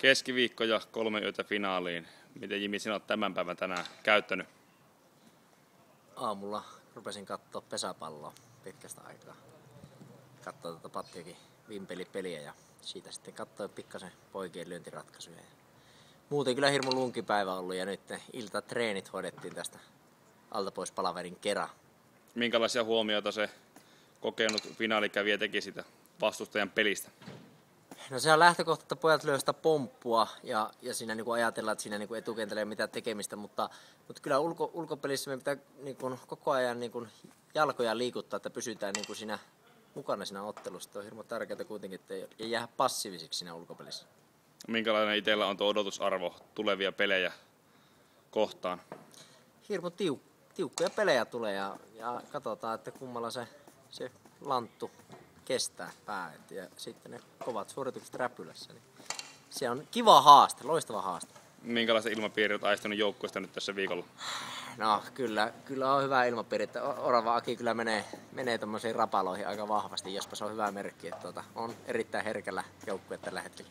Keskiviikko ja kolme yötä finaaliin. Miten Jimi sinä olet tämän päivän tänään käyttänyt? Aamulla rupesin katsoa pesäpalloa pitkästä aikaa. Katsoin tuota Pattiakin vimpelipeliä ja siitä sitten katsoin pikkasen poikien lyöntiratkaisuja. Muuten kyllä hirmu lunkipäivä ollut ja nyt iltatreenit hoidettiin tästä alta pois palaverin kera. Minkälaisia huomioita se kokenut finaalikävijä teki sitä vastustajan pelistä? No se on lähtökohta, että pojat lyö sitä pomppua ja, ja siinä niin kuin ajatellaan, että siinä niin kuin etukentällä ei ole mitään tekemistä, mutta, mutta kyllä ulko, ulkopelissä me pitää niin kuin koko ajan niin kuin jalkoja liikuttaa, että pysytään niin kuin siinä mukana siinä ottelussa. on hirveän tärkeää kuitenkin, että ei jää passiivisiksi siinä ulkopelissä. Minkälainen itsellä on tuo odotusarvo tulevia pelejä kohtaan? Hirmu tiuk- tiukkoja pelejä tulee ja, ja katsotaan, että kummalla se, se lanttu kestää pää. Ja sitten ne kovat suoritukset räpylässä. Niin se on kiva haaste, loistava haaste. Minkälaista ilmapiiriä olet aistunut joukkueesta nyt tässä viikolla? No kyllä, kyllä on hyvä ilmapiiri. Että Orava Aki kyllä menee, menee tuommoisiin rapaloihin aika vahvasti, jospa se on hyvä merkki. Että tuota, on erittäin herkällä joukkue tällä hetkellä.